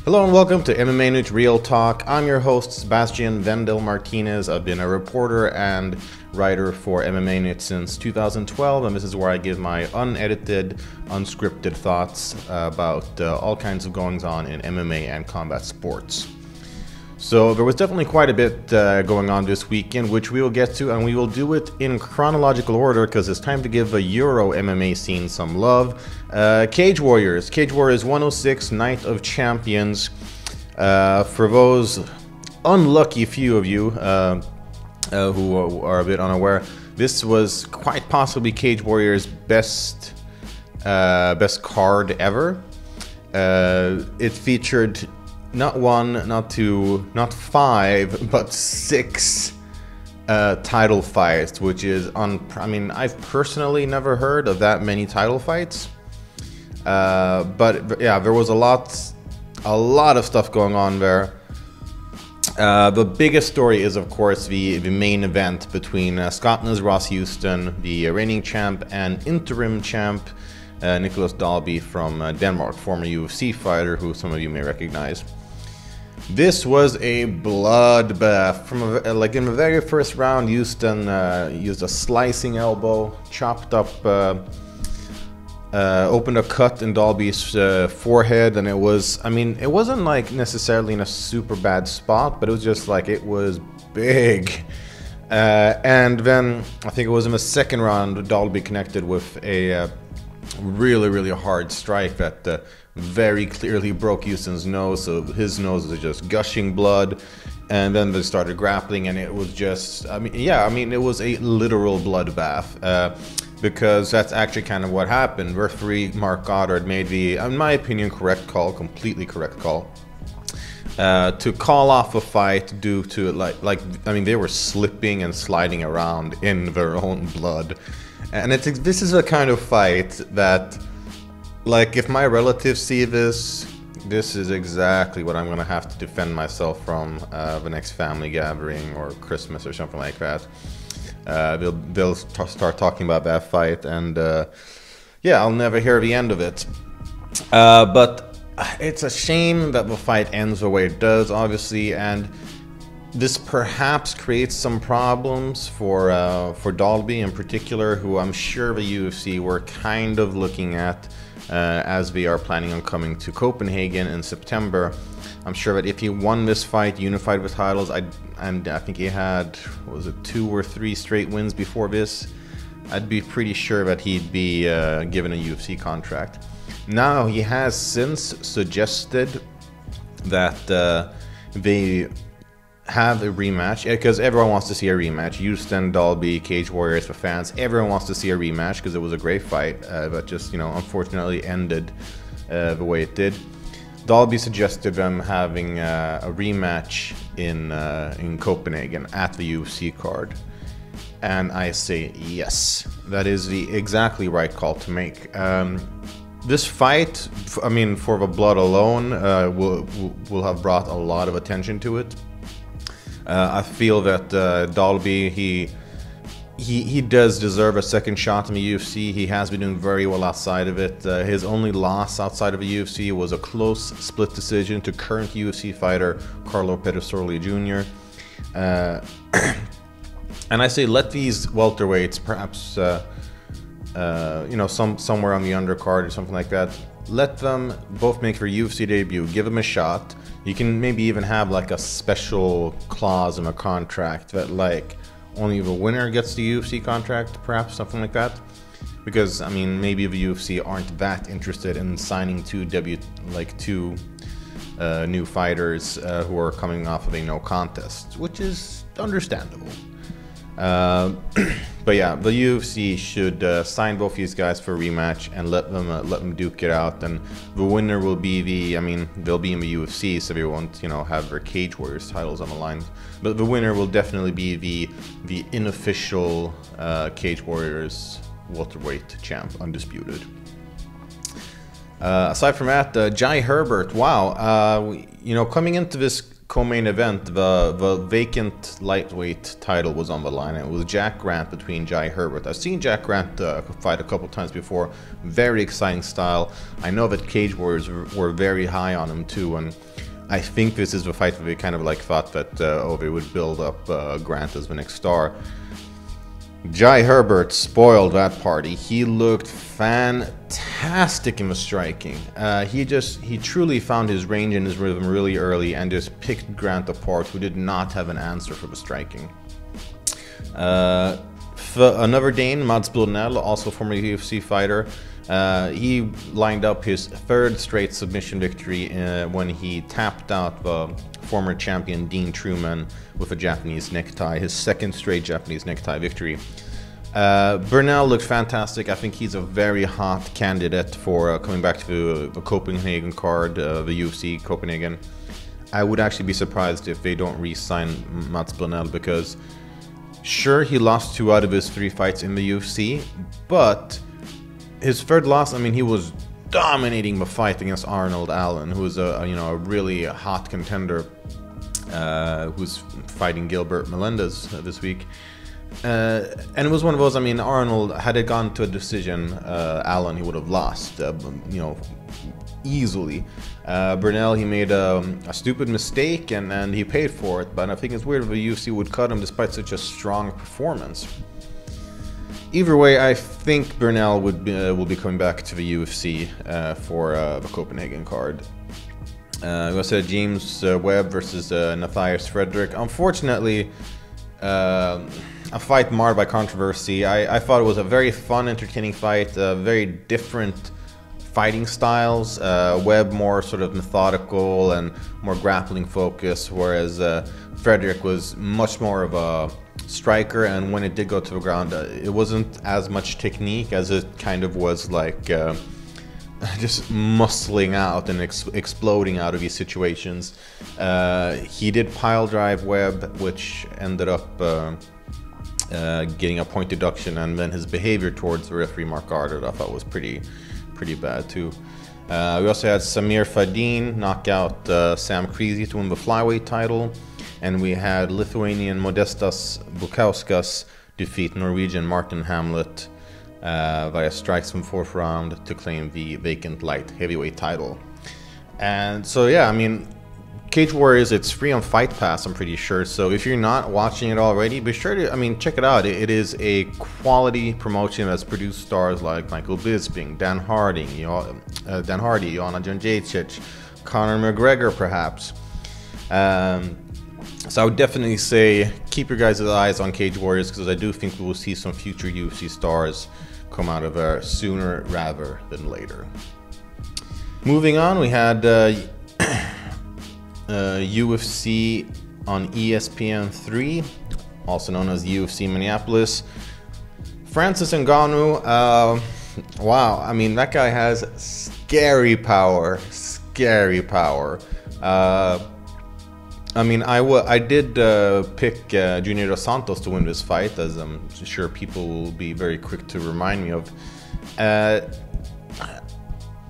Hello and welcome to MMAnytt Real Talk. I'm your host, Sebastian Vendel Martinez. I've been a reporter and writer for MMAnytt since 2012, and this is where I give my unedited, unscripted thoughts about uh, all kinds of goings on in MMA and combat sports. So there was definitely quite a bit uh, going on this weekend, which we will get to, and we will do it in chronological order because it's time to give the Euro MMA scene some love. Uh, Cage Warriors, Cage Warriors 106, Night of Champions. Uh, for those unlucky few of you uh, uh, who are a bit unaware, this was quite possibly Cage Warriors' best uh, best card ever. it featured not one, not two, not five, but six uh, title fights, which is on. I mean, I've personally never heard of that many title fights. Uh, but yeah, there was a lot, a lot of stuff going on there. Uh, the biggest story is, of course, the, the main event between uh, Scotland's Ross Houston, the reigning champ and interim champ, uh, Nicolas Dalby from uh, Denmark, former UFC fighter who some of you may recognize. This was a bloodbath. From a, like in the very first round, Houston uh, used a slicing elbow, chopped up, uh, uh, opened a cut in Dalby's uh, forehead, and it was. I mean, it wasn't like necessarily in a super bad spot, but it was just like it was big. Uh, and then I think it was in the second round, Dalby connected with a uh, really, really hard strike that very clearly broke Houston's nose, so his nose was just gushing blood. And then they started grappling, and it was just, I mean, yeah, I mean, it was a literal bloodbath. Uh, because that's actually kind of what happened. Referee Mark Goddard made the, in my opinion, correct call, completely correct call. Uh, to call off a fight due to like like I mean they were slipping and sliding around in their own blood, and it's this is a kind of fight that like, if my relatives see this, this is exactly what I'm gonna have to defend myself from uh, the next family gathering or Christmas or something like that. Uh, they'll they'll start talking about that fight, and uh, yeah, I'll never hear the end of it. Uh, but it's a shame that the fight ends the way it does, obviously, and this perhaps creates some problems for uh, for Dalby in particular, who I'm sure the UFC were kind of looking at uh, as we are planning on coming to Copenhagen in September. I'm sure that if he won this fight, unified with titles, I and I think he had was it two or three straight wins before this, I'd be pretty sure that he'd be uh, given a UFC contract. Now he has since suggested that uh, they have a rematch because everyone wants to see a rematch. Houston, Dalby, Cage Warriors for fans. Everyone wants to see a rematch because it was a great fight, uh, but just you know, unfortunately ended uh, the way it did. Dalby suggested them having uh, a rematch in uh, in Copenhagen at the UFC card, and I say yes, that is the exactly right call to make. Um, this fight, I mean, for the blood alone, uh, will will have brought a lot of attention to it I feel that uh, Dalby he he he does deserve a second shot in the UFC. He has been doing very well outside of it. Uh, his only loss outside of the UFC was a close split decision to current UFC fighter Carlo Pedersoli Jr. Uh, and I say let these welterweights, perhaps uh, uh, you know some somewhere on the undercard or something like that, let them both make their UFC debut. Give them a shot you can maybe even have like a special clause in a contract that like only the winner gets the UFC contract, perhaps something like that. Because I mean, maybe the UFC aren't that interested in signing two debut like two uh, new fighters uh, who are coming off of a no contest, which is understandable. Uh, but yeah, the UFC should uh, sign both these guys for a rematch and let them uh, let them duke it out. And the winner will be the, I mean, they'll be in the UFC, so they won't, you know, have their Cage Warriors titles on the line. But the winner will definitely be the the unofficial uh, Cage Warriors welterweight champ, undisputed. Uh, aside from that, uh, Jai Herbert, wow, you know, coming into this co-main event, the the vacant lightweight title was on the line. It was Jack Grant between Jai Herbert. I've seen Jack Grant uh, fight a couple times before. Very exciting style. I know that Cage Warriors were very high on him too, and I think this is the fight that we kind of like thought that uh, Ove would build up uh, Grant as the next star. Jai Herbert spoiled that party. He looked fantastic in the striking. Uh, he just, he truly found his range and his rhythm really early and just picked Grant apart, who did not have an answer for the striking. Uh, another Dane, Mads Burnell, also former UFC fighter, uh, he lined up his third straight submission victory uh, when he tapped out the former champion Dean Trueman with a Japanese necktie, his second straight Japanese necktie victory. Uh, Burnell looked fantastic. I think he's a very hot candidate for uh, coming back to the Copenhagen card, uh, the UFC Copenhagen. I would actually be surprised if they don't re-sign Mads Burnell because sure he lost two out of his three fights in the UFC, but his third loss, I mean, he was dominating the fight against Arnold Allen, who's a you know a really hot contender, uh, who's fighting Gilbert Melendez this week. Uh, and it was one of those. I mean, Arnold had it gone to a decision, uh, Allen he would have lost, uh, you know, easily. Uh, Burnell he made a, a, stupid mistake and, and he paid for it. But I think it's weird if the UFC would cut him despite such a strong performance. Either way, I think Burnell would be, uh, will be coming back to the UFC uh, for the Copenhagen card. Uh, we also had James Webb versus Nathias Frederick. Unfortunately a fight marred by controversy. I, I, thought it was a very fun, entertaining fight, uh, very different fighting styles. Uh, Webb more sort of methodical and more grappling focused, whereas uh, Frederick was much more of a striker. And when it did go to the ground, uh, it wasn't as much technique as it kind of was like uh, just muscling out and ex exploding out of these situations. Uh, he did pile drive Webb, which ended up uh, getting a point deduction, and then his behavior towards the referee Mark Goddard I thought was pretty, pretty bad too. Uh, we also had Samir Faiddine knock out uh, Sam Creasy to win the flyweight title, and we had Lithuanian Modestas Bukauskas defeat Norwegian Martin Hamlet uh, via strikes from fourth round to claim the vacant light heavyweight title. And so, yeah, I mean, Cage Warriors, it's free on Fight Pass, I'm pretty sure. So if you're not watching it already, be sure to, I mean, check it out. It is a quality promotion that's produced stars like Michael Bisping, Dan Harding, uh, Dan Hardy, Joanna Jędrzejczyk, Conor McGregor, perhaps. Um, so I would definitely say keep your guys' eyes on Cage Warriors because I do think we will see some future UFC stars come out of there sooner rather than later. Moving on, we had. Uh, uh, UFC on ESPN 3, also known as UFC Minneapolis. Francis Ngannou, uh, wow, I mean, that guy has scary power, scary power. Uh, I mean, I, I did uh, pick uh, Junior Dos Santos to win this fight, as I'm sure people will be very quick to remind me of. Uh,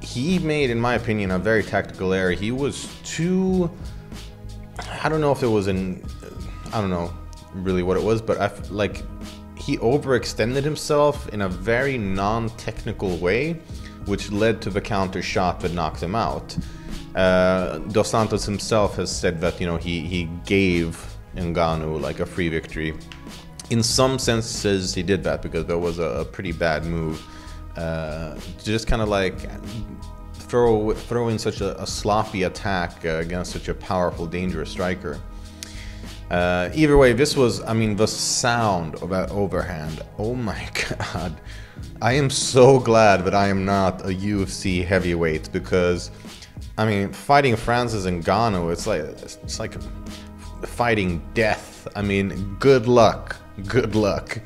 he made, in my opinion, a very tactical error. He was too. I don't know if it was an. I don't know really what it was, but I like he overextended himself in a very non-technical way, which led to the counter shot that knocked him out. Uh, Dos Santos himself has said that you know he he gave Ngannou like a free victory. In some senses, he did that because there was a, a pretty bad move uh, just kind of like throw throw in such a, a sloppy attack uh, against such a powerful, dangerous striker. Uh, either way, this was, I mean, the sound of that overhand. Oh my god. I am so glad that I am not a UFC heavyweight because, I mean, fighting Francis Ngannou, it's like, it's like fighting death. I mean, good luck. Good luck.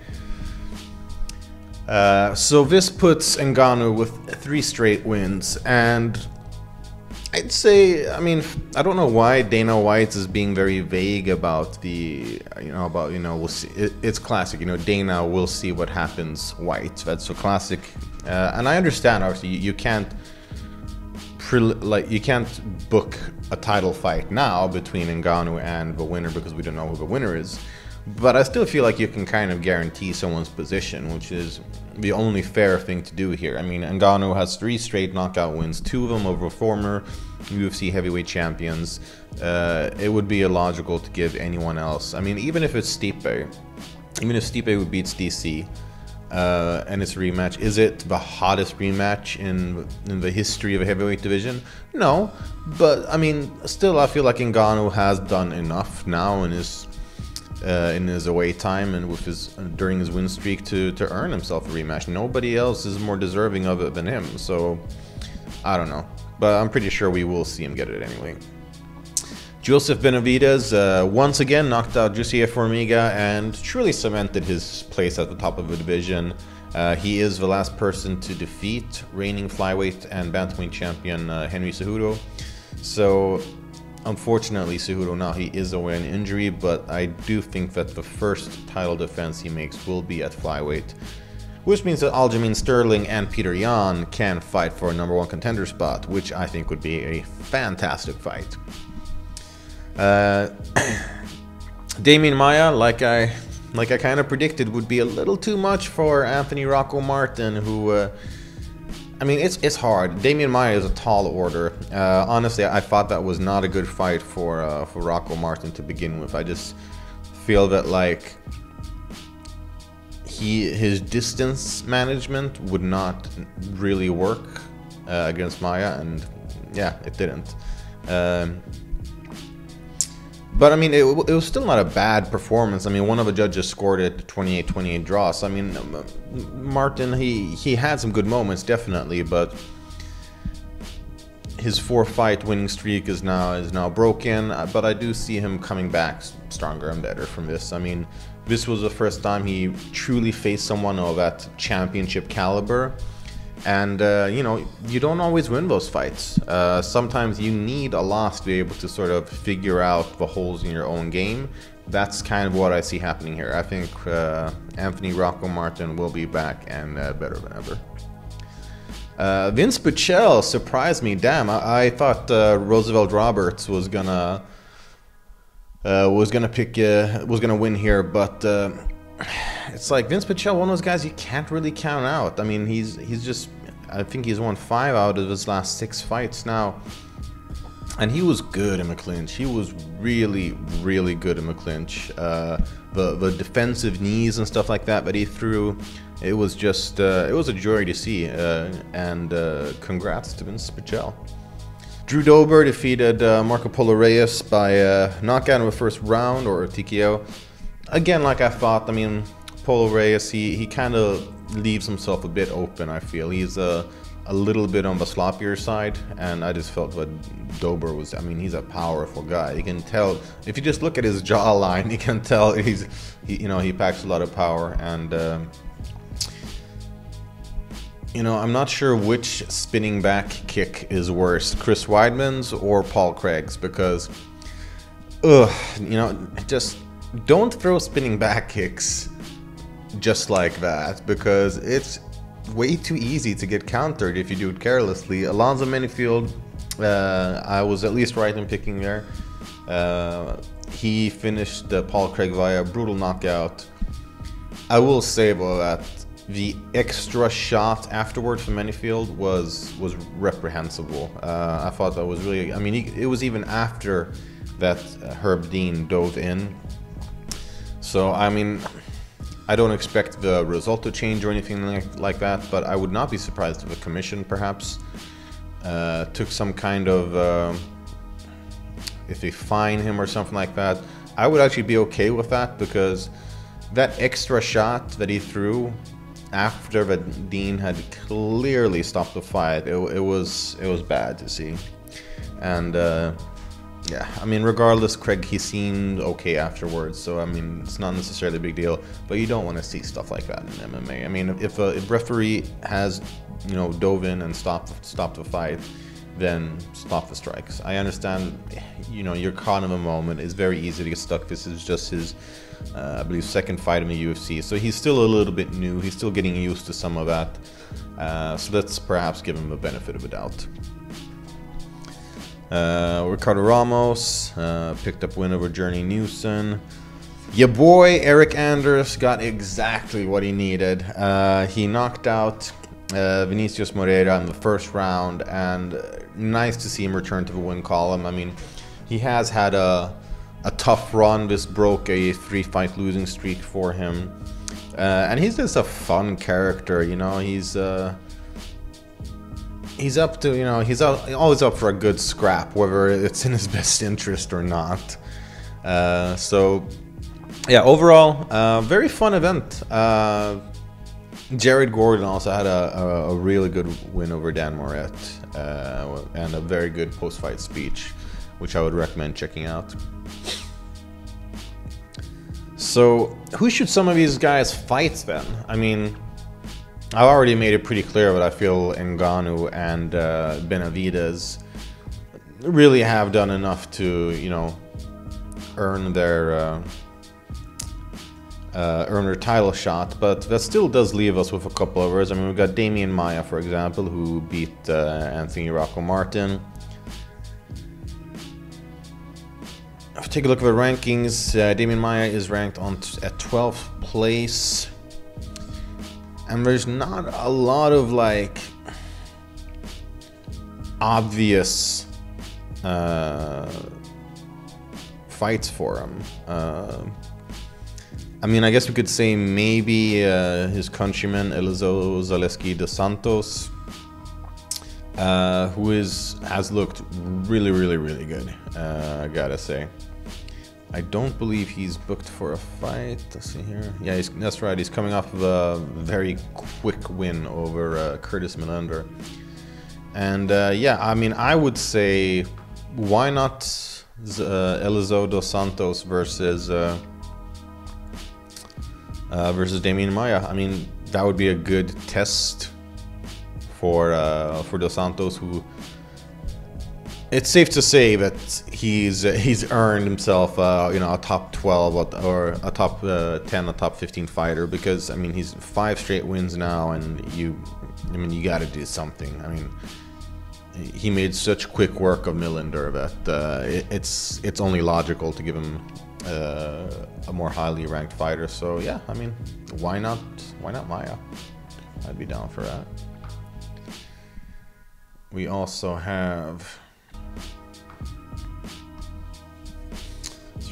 Uh, so this puts Ngannou with three straight wins, and I'd say, I mean, I don't know why Dana White is being very vague about the, you know, about you know, we'll see. It, it's classic, you know, Dana will see what happens. White, that's so classic, uh, and I understand. Obviously, you, you can't like you can't book a title fight now between Ngannou and the winner because we don't know who the winner is. But I still feel like you can kind of guarantee someone's position, which is the only fair thing to do here. I mean, Ngannou has three straight knockout wins, two of them over former UFC heavyweight champions. Uh, it would be illogical to give anyone else. I mean, even if it's Stipe, even if Stipe would beats DC, uh, and it's a rematch. Is it the hottest rematch in in the history of a heavyweight division? No, but I mean, still, I feel like Ngannou has done enough now in his uh, in his away time and with his during his win streak to to earn himself a rematch. Nobody else is more deserving of it than him. So I don't know, but I'm pretty sure we will see him get it anyway. Joseph Benavidez uh, once again knocked out Jussier Formiga and truly cemented his place at the top of the division. Uh, he is the last person to defeat reigning flyweight and bantamweight champion uh, Henry Cejudo. So, unfortunately, Cejudo now he is away in injury, but I do think that the first title defense he makes will be at flyweight, which means that Aljamain Sterling and Petr Yan can fight for a number one contender spot, which I think would be a fantastic fight. Uh, Demian Maia, like I like I kind of predicted, would be a little too much for Anthony Rocco Martin, who. Uh, I mean, it's it's hard. Demian Maia is a tall order. Uh, honestly, I thought that was not a good fight for uh, for Rocco Martin to begin with. I just feel that like he his distance management would not really work uh, against Maia, and yeah, it didn't. Um, but I mean, it, it, was still not a bad performance. I mean, one of the judges scored it 28-28 draw. So I mean, um, Martin he he had some good moments definitely, but his four-fight winning streak is now is now broken. Uh, but I do see him coming back stronger and better from this. I mean, this was the first time he truly faced someone of that championship caliber and uh, you know you don't always win those fights. Uh, sometimes you need a loss to be able to sort of figure out the holes in your own game. That's kind of what i see happening here. I think uh, anthony rocco martin will be back and uh, better than ever. Uh, vinc Pichel surprised me. Damn i, I thought uh, roosevelt roberts was gonna was gonna pick was gonna win here but it's like Vinc Pichel, one of those guys you can't really count out. I mean, he's he's just I think he's won five out of his last six fights now. And he was good in McClinch. He was really, really good in McClinch. Uh, the the defensive knees and stuff like that that he threw, it was just uh, it was a joy to see. Uh, and uh, congrats to Vinc Pichel. Drew Dober defeated uh, Marco Polo Reyes by uh, knockout in the first round or TKO. Again, like I thought, I mean, Polo Reyes, he, he kind of leaves himself a bit open. I feel he's a a little bit on the sloppier side, and I just felt that Dober was. I mean, he's a powerful guy. You can tell if you just look at his jawline, you can tell he's, he, you know, he packs a lot of power. And uh, you know, I'm not sure which spinning back kick is worse, Chris Weidman's or Paul Craig's, because, ugh, you know, just don't throw spinning back kicks just like that because it's way too easy to get countered if you do it carelessly. Alonzo Menifield, uh, I was at least right in picking there. Uh, he finished uh, Paul Craig via brutal knockout. I will say though that the extra shot afterward from Menifield was was reprehensible. Uh, I thought that was really. I mean, he, it was even after that Herb Dean dove in. So I mean, I don't expect the result to change or anything like, like that, but I would not be surprised if the commission perhaps uh, took some kind of, uh, if they fine him or something like that. I would actually be okay with that because that extra shot that he threw after that Dean had clearly stopped the fight, it, it was it was bad to see, and. Uh, yeah, I mean, regardless, Craig, he seemed okay afterwards, so I mean, it's not necessarily a big deal. But you don't want to see stuff like that in MMA. I mean, if a if referee has, you know, dove in and stopped stopped the fight, then stop the strikes. I understand, you know, you're caught in a moment. It's very easy to get stuck. This is just his, uh, I believe, second fight in the UFC, so he's still a little bit new. He's still getting used to some of that. Uh, so let's perhaps give him the benefit of a doubt. Uh, Ricardo Ramos uh, picked up win over Journey Newson. Your boy Eric Anders got exactly what he needed. Uh, he knocked out uh, Vinicius Moreira in the first round, and nice to see him return to the win column. I mean, he has had a a tough run. This broke a three fight losing streak for him, uh, and he's just a fun character. You know, he's uh, he's up to you know he's always up for a good scrap, whether it's in his best interest or not. Uh, so yeah, overall, uh, very fun event. Uh, Jared Gordon also had a, a, a, really good win over Dan Moret uh, and a very good post-fight speech, which I would recommend checking out. So, who should some of these guys fight then? I mean, I've already made it pretty clear that I feel Ngannou and uh, Benavidez really have done enough to, you know, earn their uh, uh, earn their title shot. But that still does leave us with a couple of others. I mean, we've got Demian Maia, for example, who beat uh, Anthony Rocco Martin. If take a look at the rankings, uh, Demian Maia is ranked on at 12th place and there's not a lot of like obvious uh, fights for him. Uh, I mean, I guess we could say maybe uh, his countryman Elizeu Zaleski dos Santos, uh, who is has looked really, really, really good. Uh, I gotta say. I don't believe he's booked for a fight. Let's see here. Yeah, that's right. He's coming off of a very quick win over uh, Curtis Millender. And uh, yeah, I mean, I would say, why not uh, Santos versus uh, uh, versus Demian Maia? I mean, that would be a good test for uh, for dos Santos, who it's safe to say that he's uh, he's earned himself, uh, you know, a top 12 or a top uh, 10, a top 15 fighter because I mean he's five straight wins now, and you, I mean you got to do something. I mean, he made such quick work of Millender that uh, it, it's it's only logical to give him uh, a more highly ranked fighter. So yeah, I mean, why not? Why not Maia? I'd be down for that. We also have.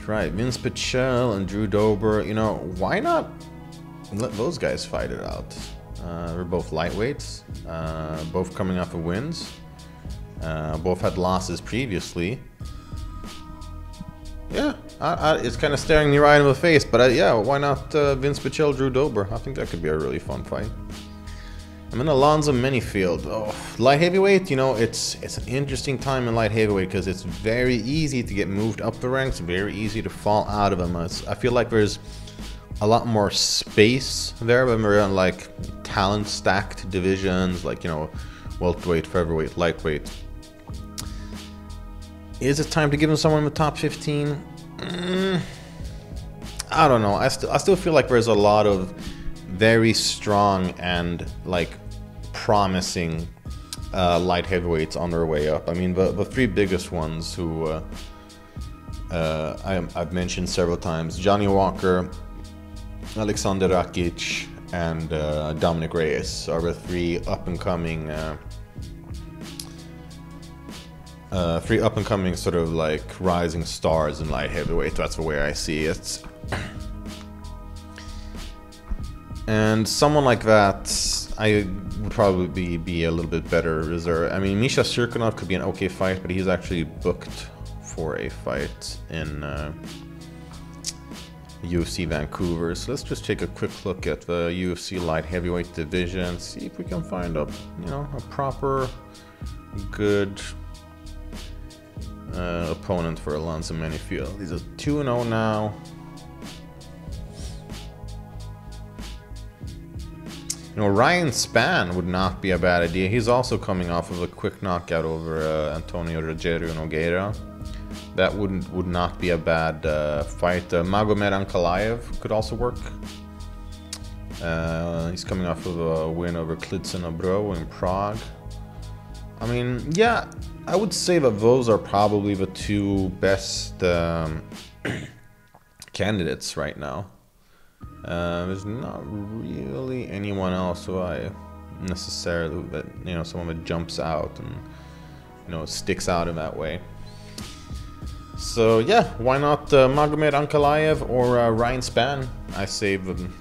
Right. Vinc Pichel and Drew Dober. You know, why not let those guys fight it out? Uh, they're both lightweights, uh, both coming off of wins. Uh, both had losses previously. Yeah, I, I, it's kind of staring me right in the face, but uh, yeah, why not uh, Vinc Pichel, Drew Dober? I think that could be a really fun fight. I'm in Alonzo Menifield. Oh, light heavyweight, you know, it's it's an interesting time in light heavyweight because it's very easy to get moved up the ranks, very easy to fall out of them. It's, I feel like there's a lot more space there when we're in like talent stacked divisions, like you know, welterweight, featherweight, lightweight. Is it time to give him someone in the top 15? Mm, I don't know. I still I still feel like there's a lot of very strong and like promising uh, light heavyweights on their way up. I mean, the, the three biggest ones who uh, uh, I, have mentioned several times Johnny Walker, Alexander Rakic, and uh, Dominick Reyes are the three up and coming. Uh, uh, three up and coming sort of like rising stars in light heavyweight. That's the way I see it. And someone like that, I would probably be, be a little bit better reserve. I mean, Misha Cirkunov could be an okay fight, but he's actually booked for a fight in uh, UFC Vancouver. So let's just take a quick look at the UFC light heavyweight division, see if we can find a you know a proper, good uh, opponent for Alonzo Menifield. He's a 2-0 now. You know, Ryan Spann would not be a bad idea. He's also coming off of a quick knockout over uh, Antonio Rogerio Nogueira. That wouldn't would not be a bad uh, fight. Uh, Magomed Ankalaev could also work. Uh, he's coming off of a win over Klidson Abreu in Prague. I mean, yeah, I would say that those are probably the two best um, candidates right now. Uh, there's not really anyone else who I necessarily that you know someone that jumps out and you know sticks out in that way. So yeah, why not uh, Magomed Ankalaev or uh, Ryan Spann? I say them.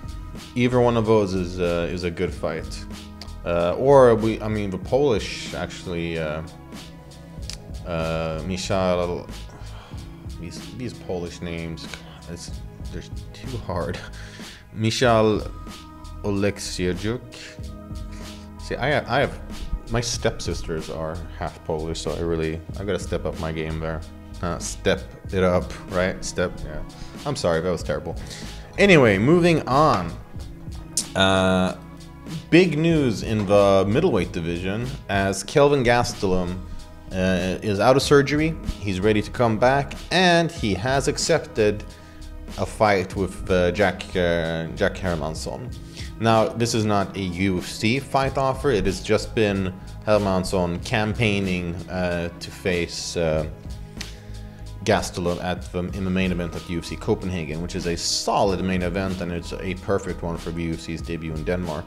Either one of those is uh, is a good fight. Uh, or we, I mean, the Polish actually, uh, uh, Michal. These these Polish names, it's they're too hard. Michal Oleksiejczuk. See, I have, I have my stepsisters are half Polish, so I really I gotta step up my game there. Uh, step it up, right? Step. Yeah. I'm sorry, that was terrible. Anyway, moving on. Uh, big news in the middleweight division as Kelvin Gastelum uh, is out of surgery. He's ready to come back, and he has accepted a fight with uh, Jack uh, Jack Hermansson. Now, this is not a UFC fight offer. It has just been Hermansson campaigning uh, to face uh, Gastelum at the, in the main event at UFC Copenhagen, which is a solid main event and it's a perfect one for UFC's debut in Denmark.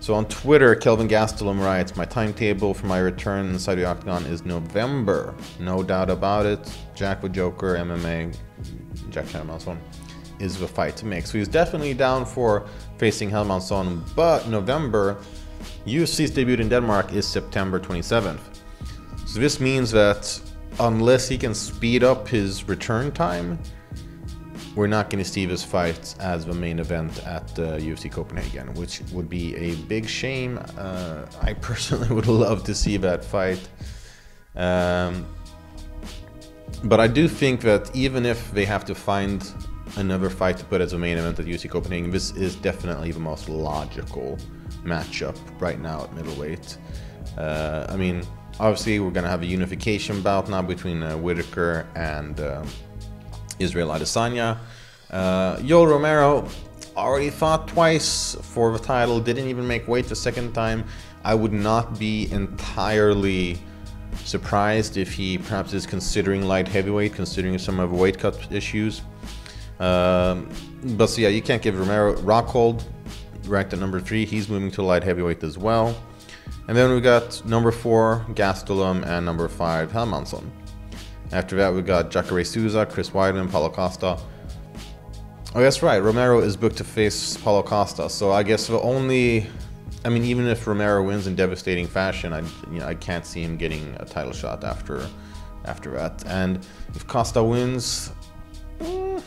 So on Twitter, Kelvin Gastelum writes, My timetable for my return inside the Octagon is November. No doubt about it. Jack with Joker, MMA, Jack Hermansson is the fight to make. So he's definitely down for facing Hermansson, but November, UFC's debut in Denmark is September 27th. So this means that unless he can speed up his return time, we're not going to see this fight as the main event at uh, UFC Copenhagen, which would be a big shame. Uh, I personally would love to see that fight. Um, but I do think that even if they have to find another fight to put as a main event at UFC Copenhagen, this is definitely the most logical matchup right now at middleweight. Uh, I mean, obviously, we're going to have a unification bout now between uh, Whittaker and. Um, Israel Adesanya. Uh, Yoel Romero already fought twice for the title, didn't even make weight the second time. I would not be entirely surprised if he perhaps is considering light heavyweight, considering some of weight cut issues. Um, but so yeah, you can't give Romero Rockhold ranked at number three. He's moving to light heavyweight as well. And then we got number four Gastelum and number five Hermansson. After that, we got Jacare Souza, Chris Weidman, Paulo Costa. Oh, that's right. Romero is booked to face Paulo Costa. So I guess the only, I mean, even if Romero wins in devastating fashion, I, you know, I can't see him getting a title shot after, after that. And if Costa wins, mm,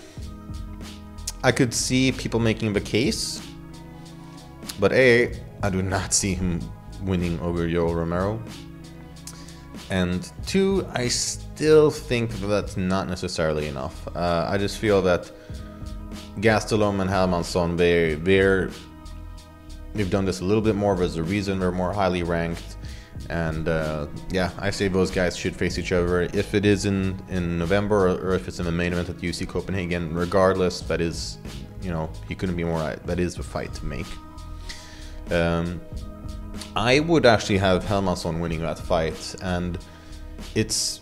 I could see people making the case. But a, I do not see him winning over Yoel Romero. And two, I still think that that's not necessarily enough. Uh, I just feel that Gastelum and Hermansson, they they're they've done this a little bit more. There's a reason we're more highly ranked, and uh, yeah, I say those guys should face each other if it is in in November or, or if it's in the main event at UC Copenhagen. Regardless, that is, you know, he couldn't be more right. That is the fight to make. Um, I would actually have Hermansson winning that fight, and it's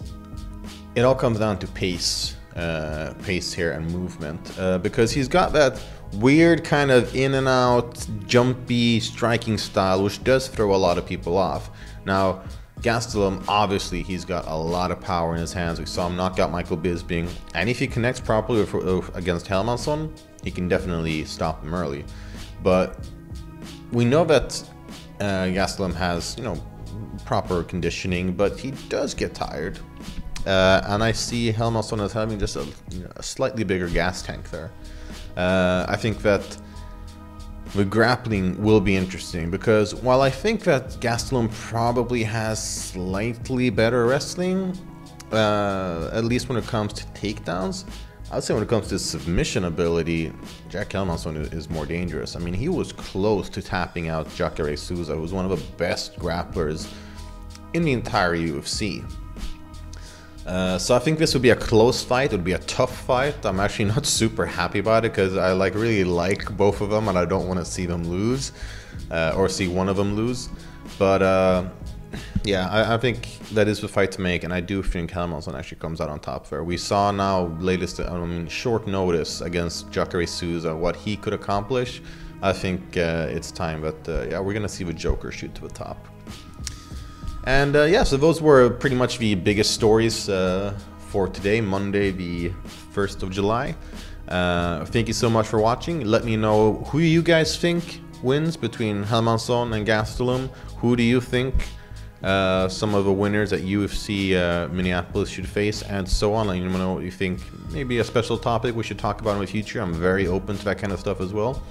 it all comes down to pace, uh, pace here and movement, uh, because he's got that weird kind of in and out, jumpy striking style, which does throw a lot of people off. Now, Gastelum, obviously, he's got a lot of power in his hands. We saw him knock out Michael Bisping, and if he connects properly with, against Hermansson, he can definitely stop him early. But we know that uh, Gastelum has, you know, proper conditioning, but he does get tired. Uh, and I see Hermansson as having just a, you know, a slightly bigger gas tank there. Uh, I think that the grappling will be interesting because while I think that Gastelum probably has slightly better wrestling, uh, at least when it comes to takedowns, I'd say when it comes to submission ability, Jack Hermansson is more dangerous. I mean, he was close to tapping out Jacare Souza, who's one of the best grapplers in the entire UFC. Uh, so I think this would be a close fight. It would be a tough fight. I'm actually not super happy about it because I like really like both of them, and I don't want to see them lose uh, or see one of them lose. But uh, yeah, I, I, think that is the fight to make, and I do think Hermansson actually comes out on top there. We saw now latest, I mean, short notice against Jacare Souza what he could accomplish. I think uh, it's time, that uh, yeah, we're gonna see the Joker shoot to the top. And uh, yeah, so those were pretty much the biggest stories uh, for today, Monday, the 1st of July. Uh, thank you so much for watching. Let me know who you guys think wins between Hermansson and Gastelum. Who do you think uh, some of the winners at UFC uh, Minneapolis should face, and so on. Let me know what you think. Maybe a special topic we should talk about in the future. I'm very open to that kind of stuff as well.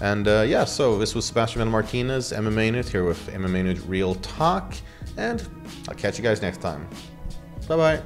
And uh, yeah, so this was Sebastian Martinez, MMAnytt, here with MMAnytt Real Talk, and I'll catch you guys next time. Bye bye.